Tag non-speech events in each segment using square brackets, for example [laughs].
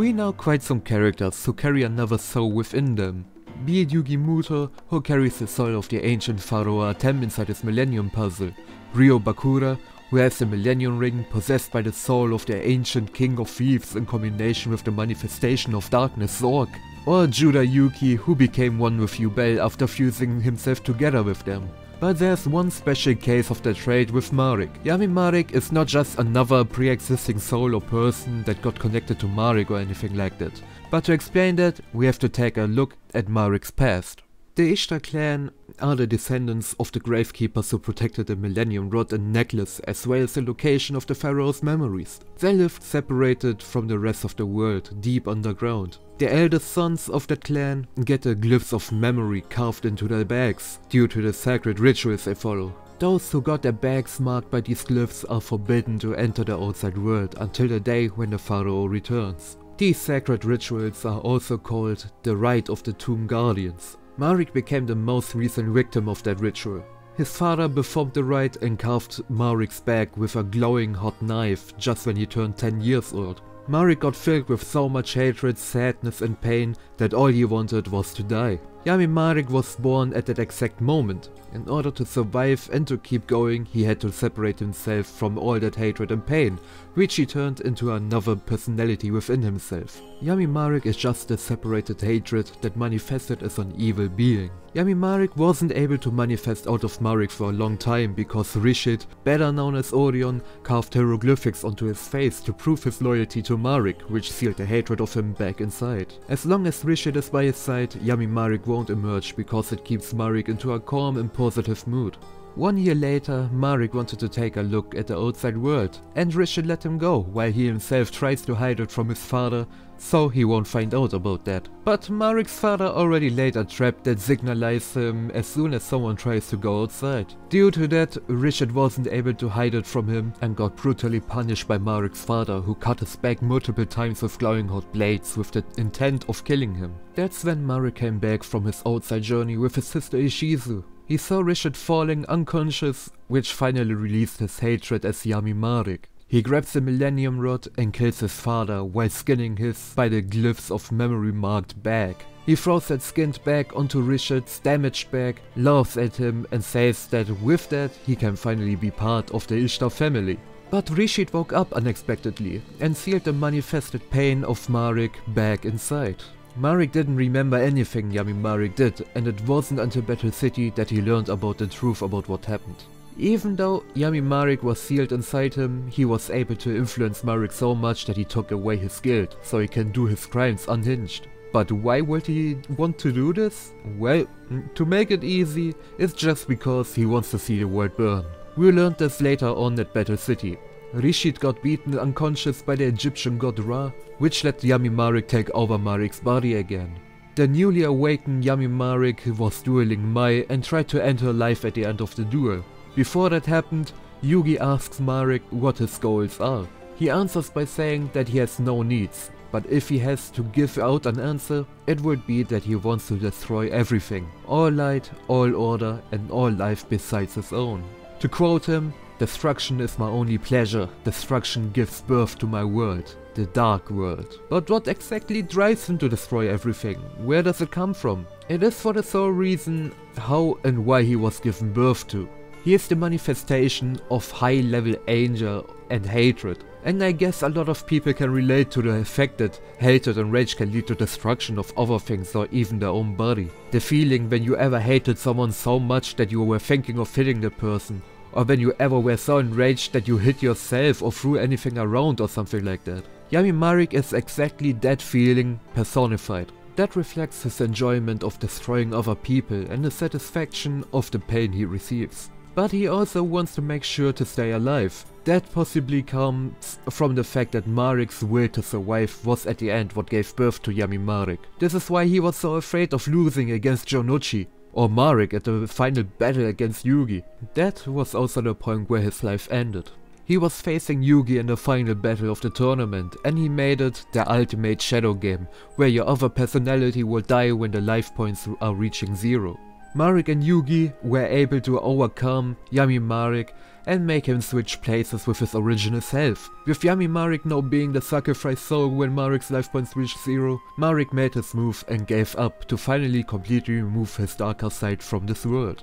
We know quite some characters who carry another soul within them. Be it Yugi Muto, who carries the soul of the ancient pharaoh Atem inside his Millennium Puzzle, Ryo Bakura, who has the Millennium Ring possessed by the soul of the ancient King of Thieves in combination with the manifestation of darkness Zorc, or Judai Yuki, who became one with Yubel after fusing himself together with them. But there's one special case of the trait with Marik. Yami Marik is not just another pre-existing soul or person that got connected to Marik or anything like that. But to explain that, we have to take a look at Marik's past. The Ishtar clan are the descendants of the gravekeepers who protected the Millennium Rod and Necklace as well as the location of the pharaoh's memories. They lived separated from the rest of the world, deep underground. The eldest sons of that clan get the glyphs of memory carved into their bags, due to the sacred rituals they follow. Those who got their bags marked by these glyphs are forbidden to enter the outside world until the day when the pharaoh returns. These sacred rituals are also called the Rite of the Tomb Guardians. Marik became the most recent victim of that ritual. His father performed the rite and carved Marik's back with a glowing hot knife just when he turned 10 years old. Marik got filled with so much hatred, sadness and pain that all he wanted was to die. Yami Marik was born at that exact moment. In order to survive and to keep going, he had to separate himself from all that hatred and pain, which he turned into another personality within himself. Yami Marik is just a separated hatred that manifested as an evil being. Yami Marik wasn't able to manifest out of Marik for a long time because Rishid, better known as Odion, carved hieroglyphics onto his face to prove his loyalty to Marik, which sealed the hatred of him back inside. As long as Rishid is by his side, Yami Marik won't emerge because it keeps Marik into a calm and positive mood. One year later, Marik wanted to take a look at the outside world, and Rishid let him go, while he himself tries to hide it from his father, so he won't find out about that. But Marik's father already laid a trap that signalized him as soon as someone tries to go outside. Due to that, Rishid wasn't able to hide it from him and got brutally punished by Marik's father who cut his back multiple times with glowing hot blades with the intent of killing him. That's when Marik came back from his outside journey with his sister Ishizu. He saw Rishid falling unconscious, which finally released his hatred as Yami Marik. He grabs the Millennium Rod and kills his father while skinning his by the glyphs of memory marked back. He throws that skinned back onto Rishid's damaged back, laughs at him and says that with that he can finally be part of the Ishtar family. But Rishid woke up unexpectedly and sealed the manifested pain of Marik back inside. Marik didn't remember anything Yami Marik did and it wasn't until Battle City that he learned about the truth about what happened. Even though Yami Marik was sealed inside him, he was able to influence Marik so much that he took away his guilt, so he can do his crimes unhinged. But why would he want to do this? Well, mm, to make it easy, it's just because he wants to see the world burn. We learned this later on at Battle City. Rishid got beaten unconscious by the Egyptian god Ra, which let Yami Marik take over Marik's body again. The newly awakened Yami Marik was dueling Mai and tried to end her life at the end of the duel. Before that happened, Yugi asks Marik what his goals are. He answers by saying that he has no needs, but if he has to give out an answer, it would be that he wants to destroy everything. All light, all order and all life besides his own. To quote him, Destruction is my only pleasure, destruction gives birth to my world, the dark world. But what exactly drives him to destroy everything? Where does it come from? It is for the sole reason how and why he was given birth to. He is the manifestation of high level anger and hatred. And I guess a lot of people can relate to the effect that hatred and rage can lead to destruction of other things or even their own body. The feeling when you ever hated someone so much that you were thinking of hitting the person. Or when you ever were so enraged that you hit yourself or threw anything around or something like that. Yami Marik is exactly that feeling personified. That reflects his enjoyment of destroying other people and the satisfaction of the pain he receives. But he also wants to make sure to stay alive. That possibly comes from the fact that Marik's will to survive was at the end what gave birth to Yami Marik. This is why he was so afraid of losing against Jonouchi, or Marik at the final battle against Yugi. That was also the point where his life ended. He was facing Yugi in the final battle of the tournament and he made it the ultimate shadow game, where your other personality will die when the life points are reaching zero. Marik and Yugi were able to overcome Yami Marik and make him switch places with his original self. With Yami Marik now being the sacrifice soul when Marik's life points reached zero, Marik made his move and gave up to finally completely remove his darker side from this world.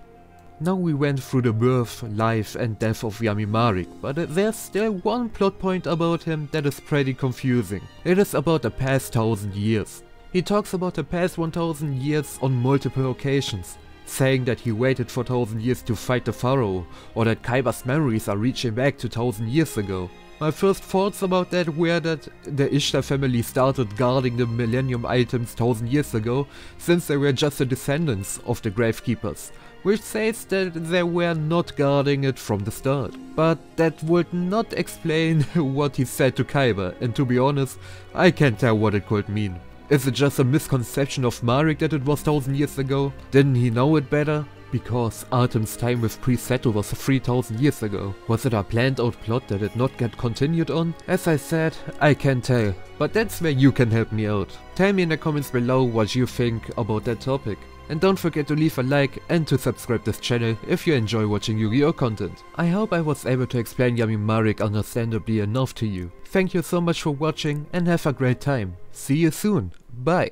Now we went through the birth, life and death of Yami Marik, but there's still one plot point about him that is pretty confusing. It is about the past thousand years. He talks about the past 1000 years on multiple occasions, saying that he waited for 1000 years to fight the pharaoh, or that Kaiba's memories are reaching back to 1000 years ago. My first thoughts about that were that the Ishtar family started guarding the Millennium items 1000 years ago, since they were just the descendants of the Gravekeepers, which says that they were not guarding it from the start. But that would not explain [laughs] what he said to Kaiba, and to be honest, I can't tell what it could mean. Is it just a misconception of Marik that it was 1000 years ago? Didn't he know it better? Because Atem's time with Priest Seto was 3000 years ago. Was it a planned out plot that did not get continued on? As I said, I can't tell. But that's where you can help me out. Tell me in the comments below what you think about that topic. And don't forget to leave a like and to subscribe this channel if you enjoy watching Yu-Gi-Oh content. I hope I was able to explain Yami Marik understandably enough to you. Thank you so much for watching and have a great time. See you soon. Bye.